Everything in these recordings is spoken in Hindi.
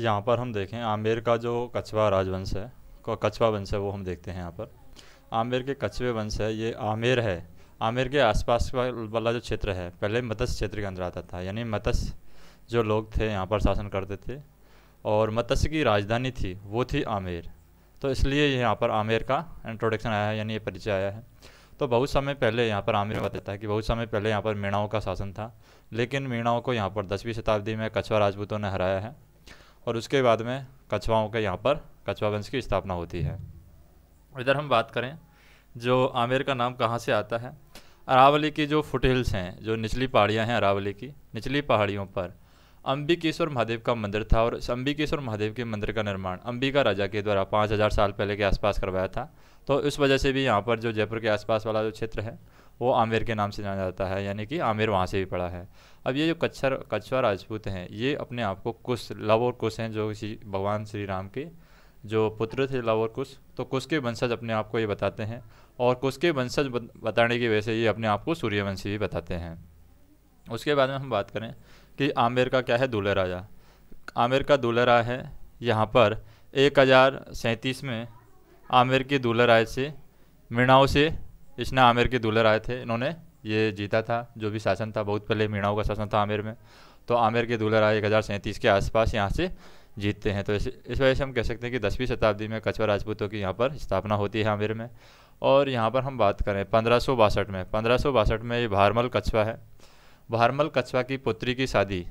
यहाँ पर हम देखें, आमेर का जो कछवा राजवंश है कछवा वंश है, वो हम देखते हैं यहाँ पर। आमेर के कछवे वंश है, ये आमेर है। आमेर के आसपास वाला जो क्षेत्र है, पहले मत्स्य क्षेत्र के अंदर आता था, यानी मत्स्य जो लोग थे, यहाँ पर शासन करते थे, और मत्स्य की राजधानी थी, वो थी आमेर। तो इसलिए यहाँ पर आमेर का इंट्रोडक्शन आया है, यानी ये परिचय आया है। तो बहुत समय पहले यहाँ पर आमिर बताता है कि बहुत समय पहले यहाँ पर मीणाओं का शासन था, लेकिन मीणाओं को यहाँ पर दसवीं शताब्दी में कछवा राजपूतों ने हराया है। और उसके बाद में कछवाओं के यहाँ पर कछवा वंश की स्थापना होती है। इधर हम बात करें, जो आमेर का नाम कहाँ से आता है? अरावली की जो फुट हिल्स हैं, जो निचली पहाड़ियाँ हैं अरावली की, निचली पहाड़ियों पर अंबिकेश्वर महादेव का मंदिर था और इस अंबिकेश्वर महादेव के मंदिर का निर्माण अंबिका राजा के द्वारा पाँच हज़ार साल पहले के आसपास करवाया था। तो इस वजह से भी यहाँ पर जो जयपुर के आसपास वाला जो क्षेत्र है वो आमिर के नाम से जाना जाता है, यानी कि आमिर वहाँ से भी पड़ा है। अब ये जो कच्छर कछवा राजपूत हैं, ये अपने आप को कुश, लव और कुश हैं, जो भगवान श्री राम के जो पुत्र थे लव और कुश तो कुश के वंशज अपने आप को ये बताते हैं और कुश के वंशज बताने की वजह से ये अपने आप को सूर्यवंशी भी बताते हैं। उसके बाद में हम बात करें कि आमिर का क्या है दूल्हे राजा। आमिर का दूल्हे राय है, यहाँ पर एक हज़ार सैंतीस में आमिर के दूल्हे राय से, मीणाओं से इसने आमिर के दूल्हे आए थे, इन्होंने ये जीता था, जो भी शासन था, बहुत पहले मीणाओं का शासन था आमिर में। तो आमिर के दूल्हे आए एक हज़ार सैंतीस के आसपास यहाँ से जीतते हैं। तो इस इस वजह से हम कह सकते हैं कि दसवीं शताब्दी में कछवा राजपूतों की यहाँ पर स्थापना होती है आमिर में। और यहाँ पर हम बात करें पंद्रह में। पंद्रह में ये भारमल कछवा है। भारमल कछवा की पुत्री की शादी,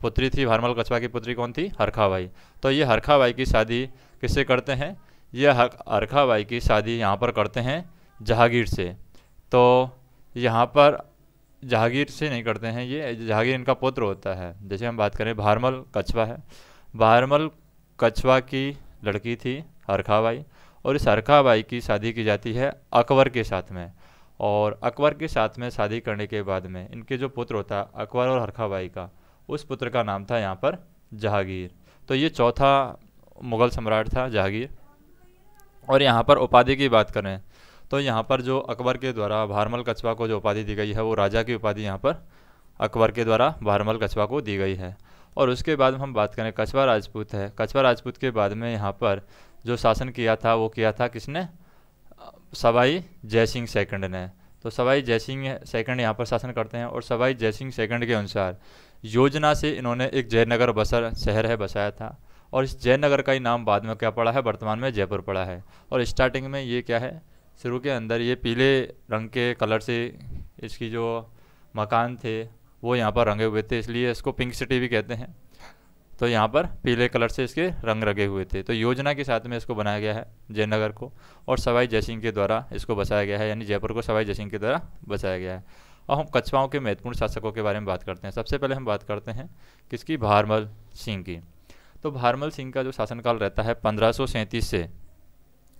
पुत्री थी भारमल कछवा की पुत्री कौन थी? हरखाबाई। तो ये हरखाबाई की शादी किससे करते हैं? ये हरखाबाई की शादी यहाँ पर करते हैं जहांगीर से। तो यहाँ पर जहांगीर से नहीं करते हैं ये, जहांगीर इनका पुत्र होता है। जैसे हम बात करें भारमल कछवा है। भारमल कछवा की लड़की थी, हरखाबाई, और इस हरखाबाई की शादी की जाती है अकबर के साथ में। और अकबर के साथ में शादी करने के बाद में इनके जो पुत्र होता है, अकबर और हरखाबाई का, उस पुत्र का नाम था यहाँ पर जहांगीर। तो ये चौथा मुग़ल सम्राट था जहांगीर। और यहाँ पर उपाधि की बात करें तो यहाँ पर जो अकबर के द्वारा भारमल कछवा को जो उपाधि दी गई है, वो राजा की उपाधि यहाँ पर अकबर के द्वारा भारमल कछवा को दी गई है। और उसके बाद हम बात करें कछवा राजपूत है। कछवा राजपूत के बाद में यहाँ पर जो शासन किया था, वो किया था किसने? सवाई जयसिंह सेकंड ने। तो सवाई जयसिंह सेकंड यहाँ पर शासन करते हैं और सवाई जयसिंह सेकंड के अनुसार योजना से इन्होंने एक जयनगर बसर, शहर है बसाया था। और इस जयनगर का ही नाम बाद में क्या पड़ा है? वर्तमान में जयपुर पड़ा है। और स्टार्टिंग में ये क्या है? शुरू के अंदर ये पीले रंग के कलर से इसकी जो मकान थे, वो यहाँ पर रंगे हुए थे, इसलिए इसको पिंक सिटी भी कहते हैं। तो यहाँ पर पीले कलर से इसके रंग रगे हुए थे। तो योजना के साथ में इसको बनाया गया है जयनगर को, और सवाई जयसिंह के द्वारा इसको बसाया गया है, यानी जयपुर को सवाई जयसिंह के द्वारा बसाया गया है। और हम कछवाओं के महत्वपूर्ण शासकों के बारे में बात करते हैं। सबसे पहले हम बात करते हैं किसकी? भारमल सिंह की। तो भारमल सिंह का जो शासनकाल रहता है पंद्रह से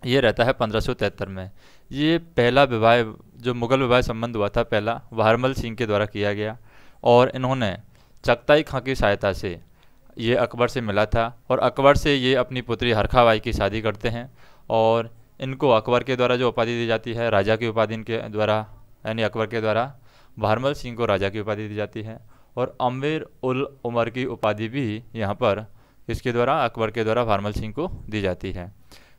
ये रहता है पंद्रह में। ये पहला विवाह, जो मुग़ल विवाह संबंध हुआ था पहला भारमल सिंह के द्वारा किया गया और इन्होंने चकताई खां की सहायता से ये अकबर से मिला था और अकबर से ये अपनी पुत्री हरखाबाई की शादी करते हैं और इनको अकबर के द्वारा जो उपाधि दी जाती है, राजा की उपाधि इनके द्वारा, यानी अकबर के द्वारा भारमल सिंह को राजा की उपाधि दी जाती है और अमीर उल उमर की उपाधि भी यहाँ पर इसके द्वारा, अकबर के द्वारा भारमल सिंह को दी जाती है।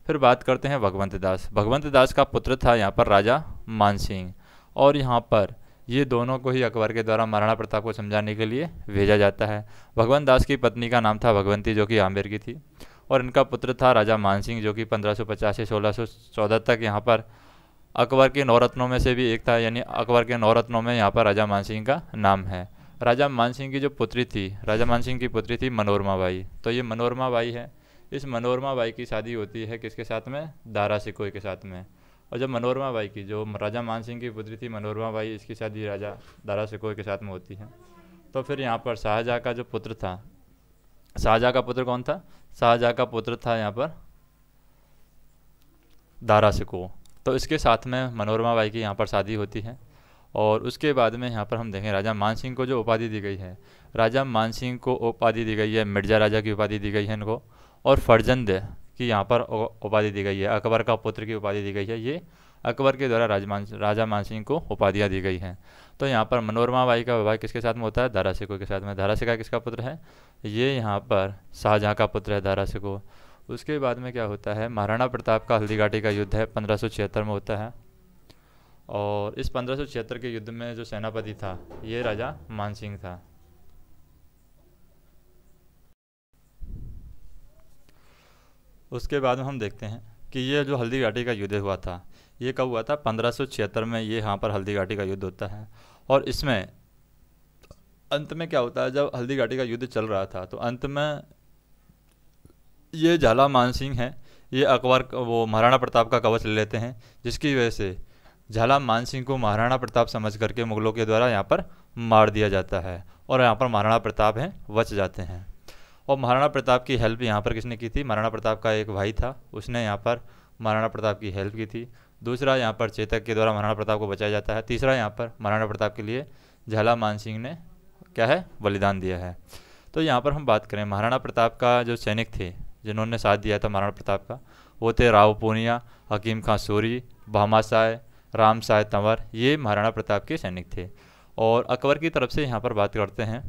फिर बात करते हैं भगवंत दास भगवंत दास का पुत्र था यहाँ पर राजा मान सिंह और यहाँ पर ये दोनों को ही अकबर के द्वारा महाराणा प्रताप को समझाने के लिए भेजा जाता है। भगवंत दास की पत्नी का नाम था भगवंती, जो कि आमेर की थी। और इनका पुत्र था राजा मानसिंह, जो कि 1550 से 1614 तक यहाँ पर अकबर के नौरत्नों में से भी एक था, यानी अकबर के नौरत्नों में यहाँ पर राजा मानसिंह का नाम है। राजा मानसिंह की जो पुत्री थी, राजा मानसिंह की पुत्री थी मनोरमा बाई। तो ये मनोरमा बाई है। इस मनोरमा बाई की शादी होती है किसके साथ में? दारा सिकोई के साथ में। और जब मनोरमा बाई की, जो राजा मान सिंह की पुत्री थी मनोरमा बाई, इसकी शादी राजा, दारा सिकोई के साथ में होती है। तो फिर यहाँ पर शाहजहाँ का जो पुत्र था, शाहजहाँ का पुत्र कौन था? शाहजहाँ का पुत्र था यहाँ पर दारा सिको तो इसके साथ में मनोरमा बाई की यहाँ पर शादी होती है। और उसके बाद में यहाँ पर हम देखें, राजा मान सिंह को जो उपाधि दी गई है, राजा मान सिंह को उपाधि दी गई है, मिर्ज़ा राजा की उपाधि दी गई है इनको। और फर्जंद की यहाँ पर उपाधि दी गई है। अकबर का पुत्र की उपाधि दी गई है। ये अकबर के द्वारा राजमान, राजा मानसिंह को उपाधियाँ दी गई हैं। तो यहाँ पर मनोरमा बाई का विवाह किसके साथ में होता है? दारासिको के साथ में। दारासिका किसका पुत्र है? ये यहाँ पर शाहजहाँ का पुत्र है दारासिको उसके बाद में क्या होता है? महाराणा प्रताप का हल्दीघाटी का युद्ध है, पंद्रह में होता है। और इस पंद्रह के युद्ध में जो सेनापति था, ये राजा मानसिंह था। उसके बाद में हम देखते हैं कि ये जो हल्दी घाटी का युद्ध हुआ था, ये कब हुआ था? पंद्रह में ये यहाँ पर हल्दी घाटी का युद्ध होता है। और इसमें अंत में क्या होता है? जब हल्दी घाटी का युद्ध चल रहा था तो अंत में ये झाला मान सिंह है, ये अकबर वो महाराणा प्रताप का कवच ले लेते हैं, जिसकी वजह से झाला मान सिंह को महाराणा प्रताप समझ करके मुगलों के द्वारा यहाँ पर मार दिया जाता है और यहाँ पर महाराणा प्रताप हैं बच जाते हैं। और महाराणा प्रताप की हेल्प यहाँ पर किसने की थी? महाराणा प्रताप का एक भाई था, उसने यहाँ पर महाराणा प्रताप की हेल्प की थी। दूसरा यहाँ पर चेतक के द्वारा महाराणा प्रताप को बचाया जाता है। तीसरा यहाँ पर महाराणा प्रताप के लिए झाला मान सिंह ने क्या है? बलिदान दिया है। तो यहाँ पर हम बात करें, महाराणा प्रताप का जो सैनिक थे, जिन्होंने साथ दिया था महाराणा प्रताप का, वो थे राव पूनिया, हकीम खां सूरी, भामा साय, राम साय तंवर, ये महाराणा प्रताप के सैनिक थे। और अकबर की तरफ़ से यहाँ पर बात करते हैं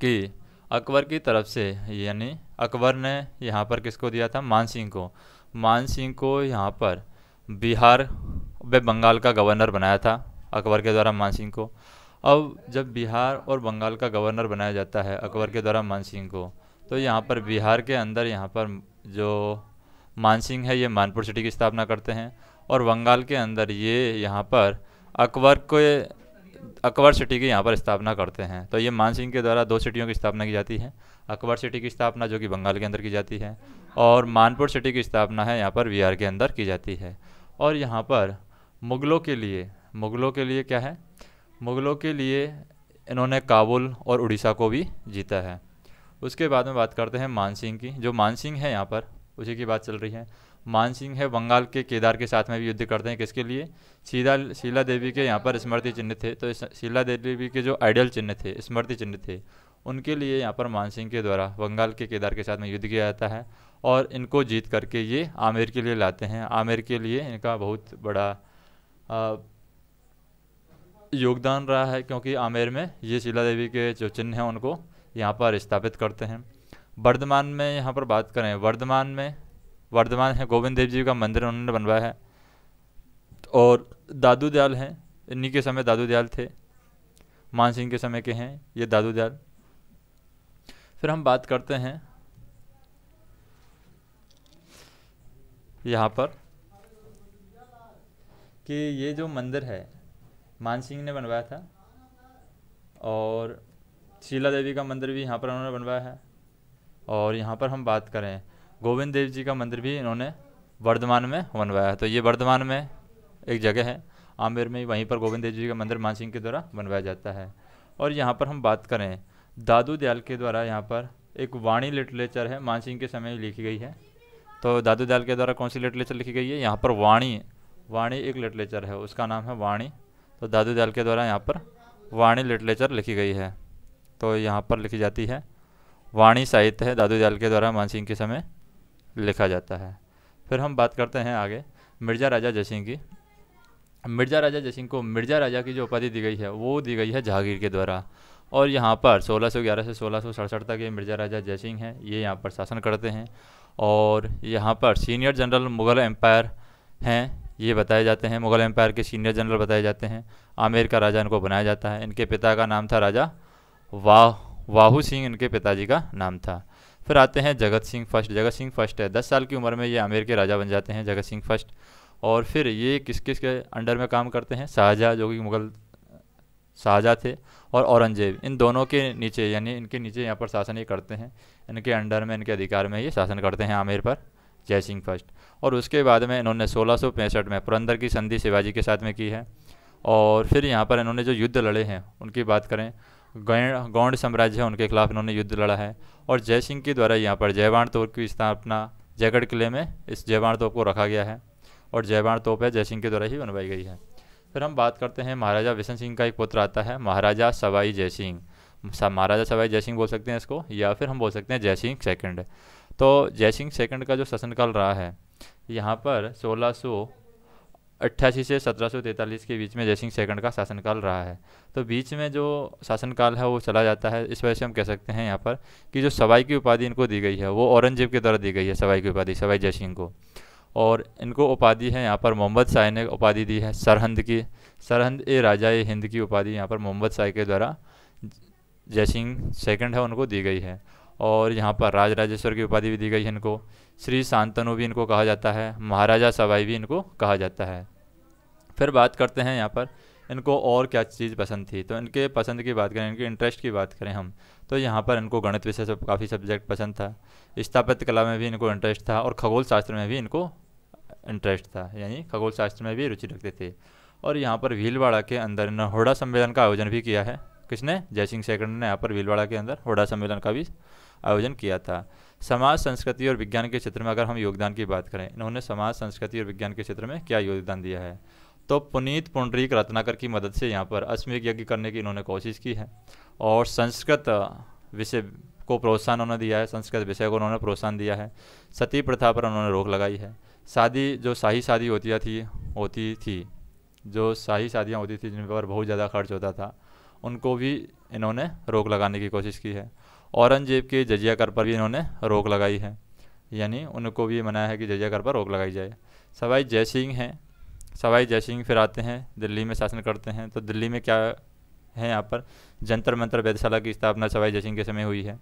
कि अकबर की तरफ़ से, यानी अकबर ने यहाँ पर किसको दिया था? मान सिंह को। मान सिंह को यहाँ पर बिहार व बंगाल का गवर्नर बनाया था, अकबर के द्वारा मान सिंह को। अब जब बिहार और बंगाल का गवर्नर बनाया जाता है, अकबर के द्वारा मान सिंह को तो यहाँ पर बिहार के अंदर यहाँ पर जो मान सिंह है, ये मानपुर सिटी की स्थापना करते हैं। और बंगाल के अंदर ये यहाँ पर अकबर को अकबर सिटी की यहाँ पर स्थापना करते हैं। तो ये मानसिंह के द्वारा दो सिटियों की स्थापना की जाती है। अकबर सिटी की स्थापना जो कि बंगाल के अंदर की जाती है और मानपुर सिटी की स्थापना है यहाँ पर बिहार के अंदर की जाती है। और यहाँ पर मुग़लों के लिए, मुग़लों के लिए क्या है? मुग़लों के लिए इन्होंने काबुल और उड़ीसा को भी जीता है। उसके बाद में बात करते हैं मानसिंह की। जो मानसिंह है यहाँ पर, उसी की बात चल रही है। मानसिंह है बंगाल के केदार के साथ में भी युद्ध करते हैं किसके लिए? शीला शीला देवी के यहाँ पर स्मृति चिन्ह थे। तो शीला देवी के जो आइडियल चिन्ह थे, स्मृति चिन्ह थे, उनके लिए यहाँ पर मानसिंह के द्वारा बंगाल के केदार के साथ में युद्ध किया जाता है और इनको जीत करके ये आमेर के लिए लाते हैं। आमेर के लिए इनका बहुत बड़ा योगदान रहा है क्योंकि आमेर में ये शीला देवी के जो चिन्ह हैं उनको यहाँ पर स्थापित करते हैं। वर्धमान में यहाँ पर बात करें, वर्धमान में वर्धमान है, गोविंद देव जी का मंदिर उन्होंने बनवाया है। और दादू दयाल हैं, इन्हीं के समय दादू दयाल थे, मान सिंह के समय के हैं, ये दादू दयाल। फिर हम बात करते हैं यहाँ पर कि ये जो मंदिर है, मान सिंह ने बनवाया था, और शीला देवी का मंदिर भी यहाँ पर उन्होंने बनवाया है। और यहाँ पर हम बात करें गोविंद देव जी का मंदिर भी इन्होंने वर्धमान में बनवाया है। तो ये वर्धमान में एक जगह है। आमेर में वहीं पर गोविंद देव जी का मंदिर मानसिंह के द्वारा बनवाया जाता है। और यहाँ पर हम बात करें, दादू दयाल के द्वारा यहाँ पर एक वाणी लिटरेचर है, मानसिंह के समय लिखी गई है। तो दादू दयाल के द्वारा कौन सी लिटरेचर लिखी गई है? यहाँ पर वाणी वाणी एक लिटरेचर है, उसका नाम है वाणी। तो दादू दयाल के द्वारा यहाँ पर वाणी लिटरेचर लिखी गई है। तो यहाँ पर लिखी जाती है, वाणी साहित्य है दादू दयाल के द्वारा मानसिंह के समय लिखा जाता है। फिर हम बात करते हैं आगे, मिर्ज़ा राजा जयसिंह की। मिर्ज़ा राजा जयसिंह को, मिर्ज़ा राजा की जो उपाधि दी गई है, वो दी गई है जहांगीर के द्वारा। और यहाँ पर 1611 से सोलह तक ये मिर्ज़ा राजा जयसिंह हैं, ये यहाँ पर शासन करते हैं। और यहाँ पर सीनियर जनरल मुग़ल एम्पायर हैं, ये बताए जाते हैं। मुग़ल एम्पायर के सीनियर जनरल बताए जाते हैं। आमेर का राजा इनको बनाया जाता है। इनके पिता का नाम था राजा वाह, वाहू सिंह, इनके पिताजी का नाम था। फिर आते हैं जगत सिंह फ़र्स्ट। जगत सिंह फ़र्स्ट है। दस साल की उम्र में ये आमेर के राजा बन जाते हैं जगत सिंह फ़र्स्ट। और फिर ये किस किस के अंडर में काम करते हैं? शाहजहाँ, जो कि मुग़ल, शाहजहाँ थे और औरंगज़ेब। इन दोनों के नीचे, यानी इनके नीचे यहाँ पर शासन ये करते हैं। इनके अंडर में, इनके अधिकार में ये शासन करते हैं आमेर पर, जय सिंह फ़र्स्ट। और उसके बाद में इन्होंने सोलह में पुरंदर की संधि शिवाजी के साथ में की है। और फिर यहाँ पर इन्होंने जो युद्ध लड़े हैं, उनकी बात करें गौंड साम्राज्य है, उनके खिलाफ इन्होंने युद्ध लड़ा है। और जय सिंह के द्वारा यहाँ पर जयवाण तोप की स्थापना जयगढ़ किले में इस जयवाण तोप को रखा गया है। और जयवाण तोप है, जय सिंह के द्वारा ही बनवाई गई है। फिर हम बात करते हैं महाराजा विशन सिंह का एक पुत्र आता है, महाराजा सवाई जय सिंह। महाराजा सवाई जय सिंह बोल सकते हैं इसको, या फिर हम बोल सकते हैं जय सिंह सेकेंड। तो जय सिंह सेकेंड का जो शासनकाल रहा है, यहाँ पर सोलह अट्ठासी से 1743 के बीच में जयसिंह सेकंड का शासनकाल रहा है। तो बीच में जो शासनकाल है, वो चला जाता है। इस वजह से हम कह सकते हैं यहाँ पर कि जो सवाई की उपाधि इनको दी गई है, वो औरंगज़ेब के द्वारा दी गई है, सवाई की उपाधि, सवाई जयसिंह को। और इनको उपाधि है यहाँ पर मोहम्मद शाह ने उपाधि दी है, सरहंद की। सरहंद ए राजा, ए हिंद की उपाधि यहाँ पर मोहम्मद शाह के द्वारा जयसिंह सेकंड है, उनको दी गई है। और यहाँ पर राज राजेश्वर की उपाधि भी दी गई है इनको। श्री शांतनु भी इनको कहा जाता है, महाराजा सवाई भी इनको कहा जाता है। फिर बात करते हैं यहाँ पर, इनको और क्या चीज़ पसंद थी? तो इनके पसंद की बात करें, इनके इंटरेस्ट की बात करें हम तो यहाँ पर इनको गणित विषय से काफ़ी सब्जेक्ट पसंद था। स्थापत्य कला में भी इनको इंटरेस्ट था और खगोल शास्त्र में भी इनको इंटरेस्ट था, यानी खगोल शास्त्र में भी रुचि रखते थे। और यहाँ पर भीलवाड़ा के अंदर इन्होंने होड़ा सम्मेलन का आयोजन भी किया है। किसने? जयसिंह सेकंड ने यहाँ पर भीलवाड़ा के अंदर होड़ा सम्मेलन का भी आयोजन किया था। समाज, संस्कृति और विज्ञान के क्षेत्र में अगर हम योगदान की बात करें, इन्होंने समाज, संस्कृति और विज्ञान के क्षेत्र में क्या योगदान दिया है? तो पुनीत पुंडरीक रत्नाकर की मदद से यहाँ पर अश्विक यज्ञ करने की इन्होंने कोशिश की है और संस्कृत विषय को प्रोत्साहन उन्होंने दिया है, संस्कृत विषय को उन्होंने प्रोत्साहन दिया है। सती प्रथा पर उन्होंने रोक लगाई है। शादी, जो शाही शादी होती थी होती थी, जो शाही शादियाँ होती थी, जिन पर बहुत ज़्यादा खर्च होता था, उनको भी इन्होंने रोक लगाने की कोशिश की है। औरंगज़ेब के जजिया कर पर भी इन्होंने रोक लगाई है। यानी उनको भी मनाया है कि जजिया कर पर रोक लगाई जाए। सवाई जय सिंह हैं। सवाई जयसिंह फिर आते हैं, दिल्ली में शासन करते हैं। तो दिल्ली में क्या है यहाँ पर? जंतर मंत्र वेदशाला की स्थापना सवाई जयसिंह के समय हुई है।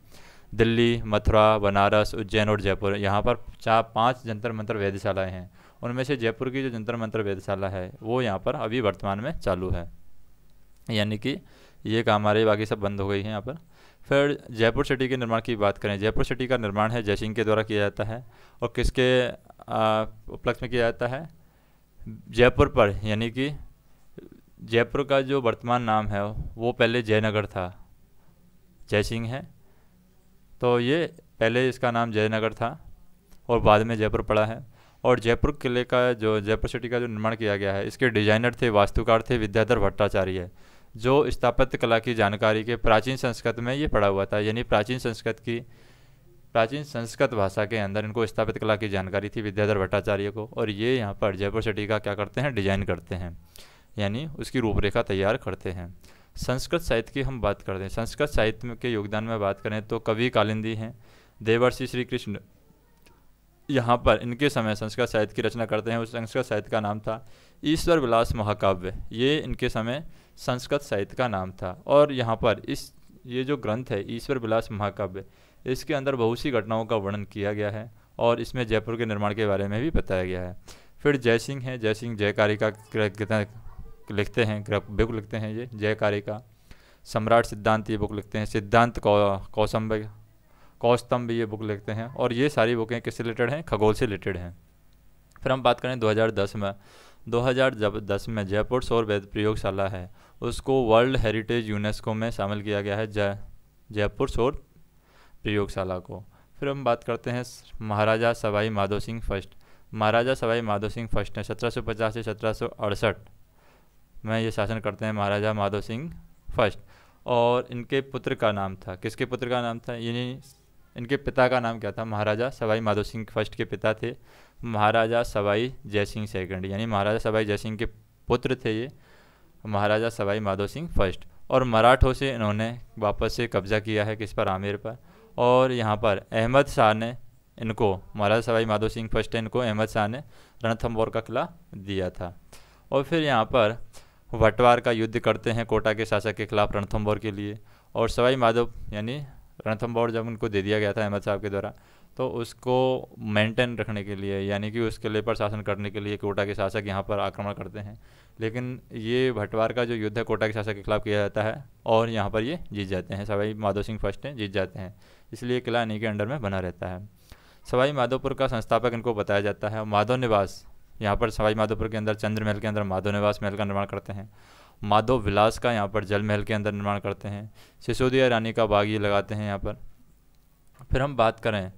दिल्ली, मथुरा, बनारस, उज्जैन और जयपुर, यहाँ पर चार, पाँच जंतर मंत्र वेदशालाएँ हैं। उनमें से जयपुर की जो जंतर मंत्र वेदशाला है, वो यहाँ पर अभी वर्तमान में चालू है। यानी कि ये काम रही बाकी सब बंद हो गई है यहाँ पर। फिर जयपुर सिटी के निर्माण की बात करें, जयपुर सिटी का निर्माण है, जयसिंह के द्वारा किया जाता है और किसके उपलक्ष्य में किया जाता है? जयपुर पर, यानी कि जयपुर का जो वर्तमान नाम है, वो पहले जयनगर था। जयसिंह है। तो ये पहले इसका नाम जयनगर था और बाद में जयपुर पड़ा है। और जयपुर किले का जो, जयपुर सिटी का जो निर्माण किया गया है, इसके डिज़ाइनर थे, वास्तुकार थे विद्याधर भट्टाचार्य। जो स्थापत्य कला की जानकारी के प्राचीन संस्कृत में ये पढ़ा हुआ था, यानी प्राचीन संस्कृत की, प्राचीन संस्कृत भाषा के अंदर इनको स्थापित कला की जानकारी थी विद्याधर भट्टाचार्य को, और ये यहाँ पर जयपुर सिटी का क्या करते हैं? डिज़ाइन करते हैं, यानी उसकी रूपरेखा तैयार करते हैं। संस्कृत साहित्य की हम बात करते हैं संस्कृत साहित्य के योगदान में बात करें तो कवि कालिंदी हैं, देवर्षि श्री कृष्ण, यहाँ पर इनके समय संस्कृत साहित्य की रचना करते हैं, उस संस्कृत साहित्य का नाम था ईश्वर विलास महाकाव्य, ये इनके समय संस्कृत साहित्य का नाम था। और यहाँ पर इस, ये जो ग्रंथ है ईश्वर विलास महाकाव्य, इसके अंदर बहुत सी घटनाओं का वर्णन किया गया है और इसमें जयपुर के निर्माण के बारे में भी बताया गया है। फिर जयसिंह है, जयसिंह जयकारिका लिखते हैं बुक लिखते हैं ये, जयकारिका। सम्राट सिद्धांत ये बुक लिखते हैं, सिद्धांत कौसम्ब कौस्तंभ ये बुक लिखते हैं। और ये सारी बुकें किससे रिलेटेड हैं? खगोल से रिलेटेड हैं। फिर हम बात करें 2010 में 2010 में जयपुर सौर वेद प्रयोगशाला है, उसको वर्ल्ड हेरिटेज यूनेस्को में शामिल किया गया है जय, जयपुर सौर प्रयोगशाला को। फिर हम बात करते हैं महाराजा सवाई माधो सिंह फ़र्स्ट। महाराजा सवाई माधो सिंह फ़र्स्ट सौ पचास से सत्रह सौ अड़सठ में ये शासन करते हैं महाराजा माधो सिंह फ़र्स्ट। और इनके पुत्र का नाम था। किसके पुत्र का नाम था? यानी इनके पिता का नाम क्या था? महाराजा सवाई माधो सिंह फ़र्स्ट के पिता थे। महाराजा सवाई जय सिंह सेकेंड, यानी महाराजा सवाई जय सिंह के पुत्र थे ये। महाराजा सवाई माधो सिंह फ़र्स्ट। और मराठों से इन्होंने वापस से कब्जा किया है किस पर? आमिर पर। और यहाँ पर अहमद शाह ने इनको, महाराजा सवाई माधो सिंह फ़र्स्ट इनको, अहमद शाह ने रणथम्बोर का किला दिया था। और फिर यहाँ पर वटवार का युद्ध करते हैं कोटा के शासक के खिलाफ रणथम्बोर के लिए। और सवाई माधव, यानी रणथम्बोर जब उनको दे दिया गया था अहमद साहब के द्वारा तो उसको मेंटेन रखने के लिए, यानी कि उसके किले पर शासन करने के लिए कोटा के शासक यहाँ पर आक्रमण करते हैं। लेकिन ये भटवार का जो युद्ध है, कोटा के शासक के खिलाफ किया जाता है, और यहाँ पर ये जीत जाते हैं। सवाई माधो सिंह फ़र्स्ट हैं, जीत जाते हैं। इसलिए किला इन्हीं के अंडर में बना रहता है। सवाई माधोपुर का संस्थापक इनको बताया जाता है, माधव निवास। यहाँ पर सवाई माधोपुर के अंदर चंद्र महल के अंदर माधव निवास महल का निर्माण करते हैं। माधव विलास का यहाँ पर जल महल के अंदर निर्माण करते हैं। सिसोदिया रानी का बाग ये लगाते हैं यहाँ पर। फिर हम बात करें,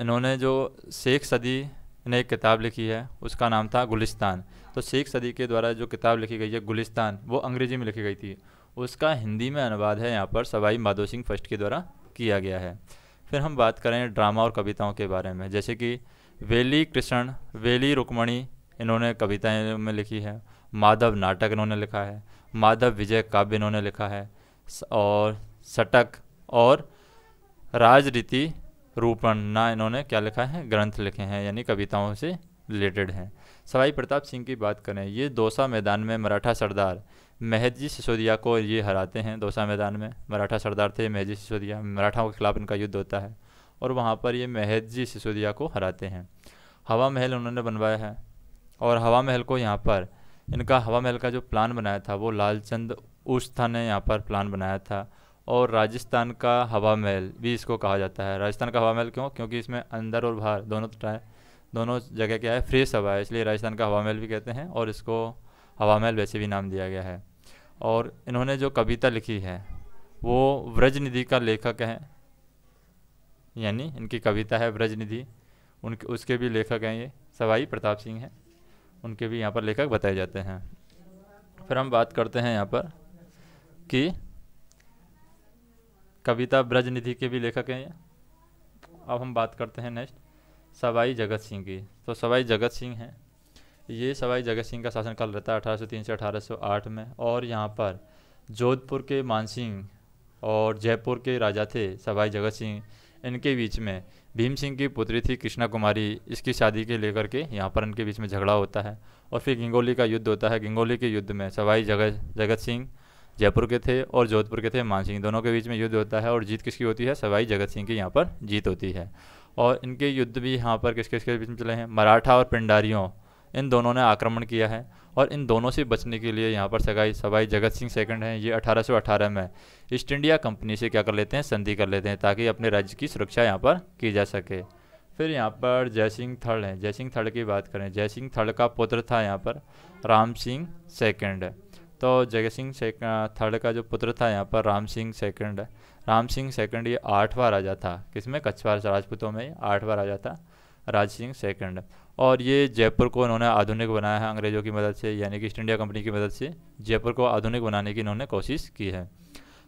इन्होंने जो शेख सदी ने एक किताब लिखी है, उसका नाम था गुलिस्तान। तो शेख सदी के द्वारा जो किताब लिखी गई है, गुलिस्तान, वो अंग्रेज़ी में लिखी गई थी। उसका हिंदी में अनुवाद है यहाँ पर, सवाई माधो सिंह फ़र्स्ट के द्वारा किया गया है। फिर हम बात करें ड्रामा और कविताओं के बारे में, जैसे कि वेली कृष्ण, वेली रुक्मणी, इन्होंने कविताएँ में लिखी है। माधव नाटक इन्होंने लिखा है, माधव विजय काव्य इन्होंने लिखा है और सटक और राजरीति रूपण ना इन्होंने क्या लिखा है, ग्रंथ लिखे हैं, यानी कविताओं से रिलेटेड हैं। सवाई प्रताप सिंह की बात करें, ये दौसा मैदान में मराठा सरदार महजी सिसोदिया को ये हराते हैं, दौसा मैदान में मराठा सरदार थे, महजी सिसोदिया, मराठाओं के खिलाफ इनका युद्ध होता है, और वहाँ पर ये महजी सिसोदिया को हराते हैं। हवा महल उन्होंने बनवाया है, और हवा महल को यहाँ पर इनका हवा महल का जो प्लान बनाया था, वो लालचंद उस्था ने यहाँ पर प्लान बनाया था। और राजस्थान का हवा महल भी इसको कहा जाता है। राजस्थान का हवा महल क्यों? क्योंकि इसमें अंदर और बाहर दोनों दोनों जगह क्या है फ्रेश हवा है, इसलिए राजस्थान का हवा महल भी कहते हैं और इसको हवा महल वैसे भी नाम दिया गया है। और इन्होंने जो कविता लिखी है, वो व्रज निधि का लेखक है, यानी इनकी कविता है व्रज निधि उनके, उसके भी लेखक हैं ये, सवाई प्रताप सिंह हैं। उनके भी यहाँ पर लेखक बताए जाते हैं। फिर हम बात करते हैं यहाँ पर कि कविता ब्रज निधि के भी लेखक हैं ये। अब हम बात करते हैं नेक्स्ट सवाई जगत सिंह की। तो सवाई जगत सिंह हैं। ये सवाई जगत सिंह का शासनकाल रहता है अठारह से अठारह में और यहाँ पर जोधपुर के मानसिंह और जयपुर के राजा थे सवाई जगत सिंह। इनके बीच में भीम सिंह की पुत्री थी कृष्णा कुमारी इसकी शादी के लेकर के यहाँ पर इनके बीच में झगड़ा होता है और फिर गिंगोली का युद्ध होता है। गिंगोली के युद्ध में सवाई जगत जगत सिंह जयपुर के थे और जोधपुर के थे मान सिंह। दोनों के बीच में युद्ध होता है और जीत किसकी होती है? सवाई जगत सिंह की यहाँ पर जीत होती है। और इनके युद्ध भी यहाँ पर किस किसके बीच में चले हैं? मराठा और पिंडारियों, इन दोनों ने आक्रमण किया है। और इन दोनों से बचने के लिए यहाँ पर सगाई सवाई जगत सिंह सेकंड हैं। ये 1818 में ईस्ट इंडिया कंपनी से क्या कर लेते हैं? संधि कर लेते हैं ताकि अपने राज्य की सुरक्षा यहाँ पर की जा सके। फिर यहाँ पर जयसिंह थर्ड हैं। जयसिंह थर्ड की बात करें जयसिंह थर्ड का पुत्र था यहाँ पर राम सिंह सेकेंड। तो जय सिंह थर्ड का जो पुत्र था यहाँ पर राम सिंह सेकेंड। राम सिंह सेकंड ये आठवां राजा था। किसमें? कछवार राजपूतों में आठवां राजा था। राज सिंह सेकंड। और ये जयपुर को इन्होंने आधुनिक बनाया है अंग्रेज़ों की मदद से, यानी कि ईस्ट इंडिया कंपनी की मदद से, जयपुर को आधुनिक बनाने की इन्होंने कोशिश की है।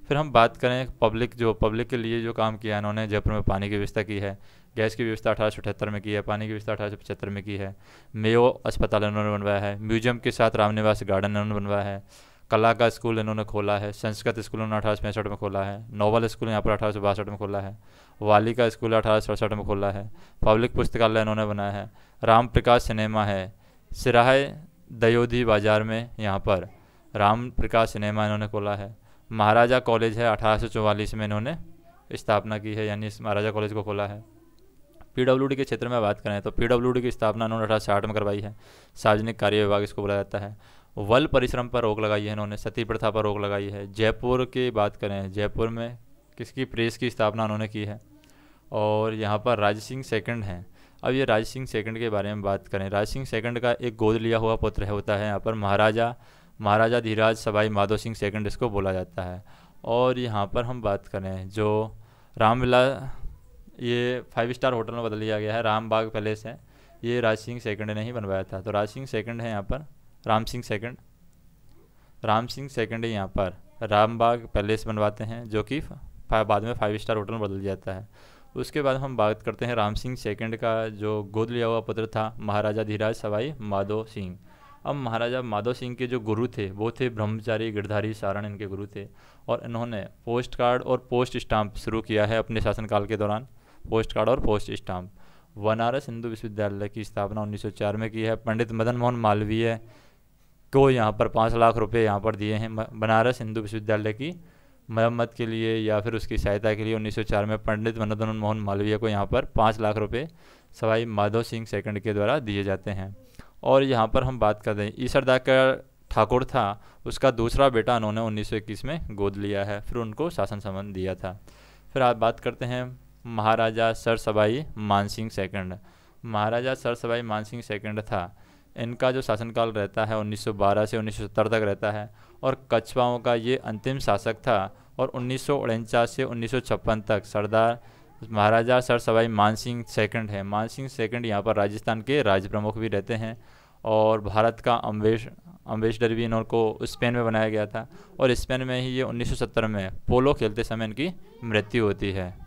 फिर हम बात करें पब्लिक, जो पब्लिक के लिए जो काम किया है इन्होंने, जयपुर में पानी की व्यवस्था की है, गैस की व्यवस्था अठारह सौ अठहत्तर में की है, पानी की व्यवस्था अठारह सौ पचहत्तर में की है, मेयो अस्पताल इन्होंने बनवाया है, म्यूज़ियम के साथ रामनिवास गार्डन इन्होंने बनवाया है कला का स्कूल इन्होंने खोला है, संस्कृत स्कूल उन्होंने अठारह पैंसठ में खोला है नोवल स्कूल यहाँ पर अठारह सौ बासठ में खोला है, वाली का स्कूल अठारह में खोला है, पब्लिक पुस्तकालय इन्होंने बनाया है राम प्रकाश सिनेमा है, सिराह दयोधी बाज़ार में यहाँ पर राम प्रकाश सिनेमा इन्होंने खोला है, महाराजा कॉलेज है अठारह सौ चौवालीस में इन्होंने स्थापना की है, यानी महाराजा कॉलेज को खोला है। पीडब्ल्यूडी के क्षेत्र में बात करें तो पीडब्ल्यूडी की स्थापना इन्होंने अठारह में करवाई है, सार्वजनिक कार्य विभाग इसको बोला जाता है। वल परिश्रम पर रोक लगाई है इन्होंने, सती प्रथा पर रोक लगाई है। जयपुर की बात करें, जयपुर में किसकी प्रेस की स्थापना उन्होंने की है? और यहाँ पर राज सिंह सेकंड हैं। अब ये राज सिंह सेकंड के बारे में बात करें। राज सिंह सेकंड का एक गोद लिया हुआ पुत्र होता है यहाँ पर महाराजा महाराजा धीराज सवाई माधो सिंह सेकंड इसको बोला जाता है। और यहाँ पर हम बात करें जो रामविला ये फाइव स्टार होटल में बदल दिया गया है, रामबाग पैलेस है। ये राज सिंह सेकंड ने ही बनवाया था। तो राज सिंह सेकंड है यहाँ पर। राम सिंह सेकंड। राम सिंह सेकंड है यहाँ पर। रामबाग पैलेस बनवाते हैं, जो कि बाद में फाइव स्टार होटल बदल जाता है। उसके बाद हम बात करते हैं राम सिंह सेकंड का, जो गोद लिया हुआ पुत्र था, महाराजा धीराज सवाई माधो सिंह। अब महाराजा माधव सिंह के जो गुरु थे, वो थे ब्रह्मचारी गिरधारी सारण, इनके गुरु थे। और इन्होंने पोस्ट कार्ड और पोस्ट स्टाम्प शुरू किया है अपने शासनकाल के दौरान। पोस्ट कार्ड और पोस्ट स्टाम्प। बनारस हिंदू विश्वविद्यालय की स्थापना 1904 में की है। पंडित मदन मोहन मालवीय को यहाँ पर पाँच लाख रुपए यहाँ पर दिए हैं बनारस हिंदू विश्वविद्यालय की मरम्मत के लिए या फिर उसकी सहायता के लिए 1904 में पंडित मदन मोहन मालवीय को यहाँ पर पाँच लाख रुपए सवाई माधव सिंह सेकंड के द्वारा दिए जाते हैं। और यहाँ पर हम बात कर हैं ईसरदा का ठाकुर था, उसका दूसरा बेटा उन्होंने उन्नीस सौ इक्कीस में गोद लिया है, फिर उनको शासन संबंध दिया था। फिर आप बात करते हैं महाराजा सर सबाई मानसिंह सेकंड। महाराजा सर सबाई मानसिंह सेकंड था। इनका जो शासनकाल रहता है 1912 से 1970 तक रहता है और कछवाओं का ये अंतिम शासक था और उन्नीस सौ उनचास से उन्नीस सौ छप्पन तक सरदार महाराजा सर सवाई मानसिंह सेकंड है। मानसिंह सेकंड यहाँ पर राजस्थान के राज्य प्रमुख भी रहते हैं और भारत का अम्बेश अम्बेसडर भी इनको स्पेन में बनाया गया था और स्पेन में ही ये 1970 में पोलो खेलते समय इनकी मृत्यु होती है।